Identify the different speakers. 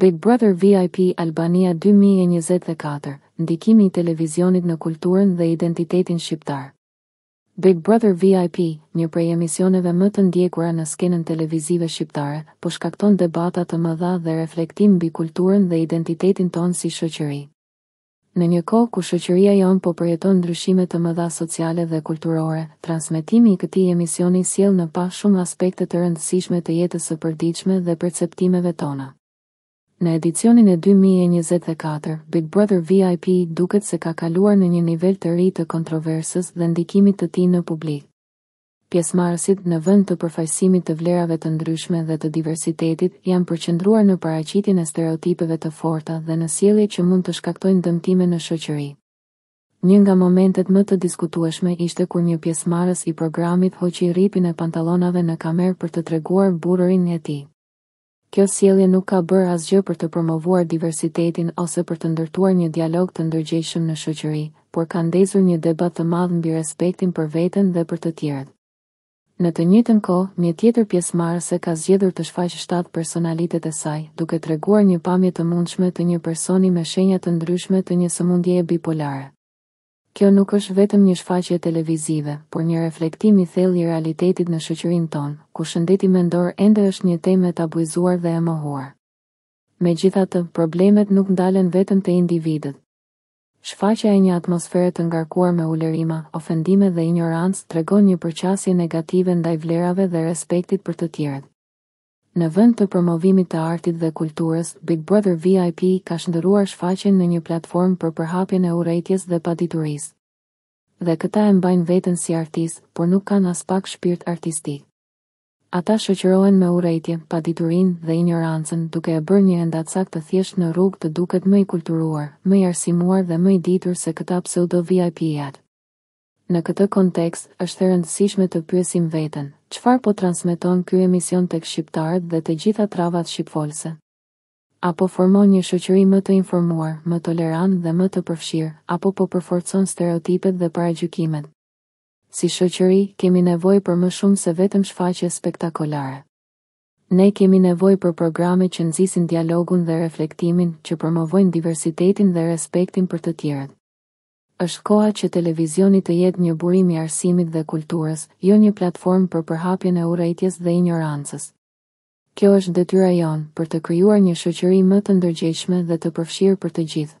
Speaker 1: Big Brother VIP Albania 2024, ndikimi i televizionit në kulturën dhe identitetin shqiptar. Big Brother VIP, një prej emisioneve më të ndjekura në skenën televizive shqiptare, po shkakton debata të mëdha dhe reflektim mbi kulturën dhe identitetin tonë si shoqëri. Në një kohë ku shoqëria jonë po përjeton ndryshime të mëdha sociale dhe kulturore, transmetimi i këtij emisioni sjell në pah shumë aspekte të rëndësishme të jetës së përditshme dhe perceptimeve tona. Në edicionin e dy mijë e njëzet e katër, Big Brother VIP duket se ka kaluar në një nivel të ri të kontroversës dhe ndikimit të tij në publik. Pjesëmarrësit, në vend të përfaqësimit të vlerave të ndryshme dhe të diversitetit, janë përqendruar në paraqitjen e stereotipeve të forta dhe në sjellje që mund të shkaktojnë dëmtime në shoqëri. Një nga momentet më të diskutueshme ishte kur një pjesëmarrës i programit hoqi rripin e pantallonave në kamerë për të treguar burrërinë e tij. Kjo sjellje nuk ka bërë asgjë për të promovuar diversitetin ose për të ndërtuar një dialog të ndërgjegjshëm në shoqëri, por ka ndezur një debat të madh mbi respektin për veten dhe për të tjerët. Në të njëjtën kohë, një tjetër pjesëmarrëse ka zgjedhur të shfaqë shtatë personalitet e saj, duke treguar një pamje të mundshme të një personi me shenja të ndryshme të një sëmundjeje bipolare. Kjo nuk është vetëm një shfaqje televizive, por një reflektim i thellë i realitetit në shoqërinë tonë, ku shëndeti mendor ende është një temë e tabuizuar dhe e mohuar. Megjithatë, problemet nuk ndalen vetëm te individët. Shfaqja e një atmosfere të ngarkuar me ulërima, ofendime dhe injorancë tregon një përqasje negative ndaj vlerave dhe respektit për të tjerët. Në vend të promovimit të artit dhe kulturës, Big Brother VIP ka shndërruar shfaqjen në një platformë për përhapjen e urrejtjes dhe paditurisë. Dhe këta e mbajnë veten si artistë, por nuk kanë aspak shpirt artistik. Ata shoqërohen me urrejtjen, paditurinë dhe injorancën, duke e bërë një endacak të thjeshtë në rrugë të duket më i kulturuar, më i arsimuar dhe më i ditur se këta pseudo VIP-at. Në këtë kontekst, është e rëndësishme të pyesim veten, çfarë po transmeton ky emision tek shqiptarët dhe të gjitha travat shqipfolëse? A po formon një shoqëri më të informuar, më tolerante dhe më të përfshirë, apo po përforcon stereotipet dhe paragjykimet? Si shoqëri, kemi nevojë për më shumë se vetëm shfaqje spektakolare. Ne kemi nevojë për programe që nxisin dialogun dhe reflektimin, që promovojnë diversitetin dhe respektin për të tjerët. Është koha që televizioni të jetë një burim i arsimit dhe kulturës, jo një platformë për përhapjen e urrejtjes dhe injorancës. Kjo është detyra jonë, për të krijuar një shoqëri më të ndërgjegjshme dhe të përfshirë për të gjithë.